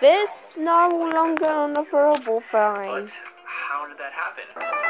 This no longer on the verbal fine. But how did that happen?